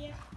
Yeah.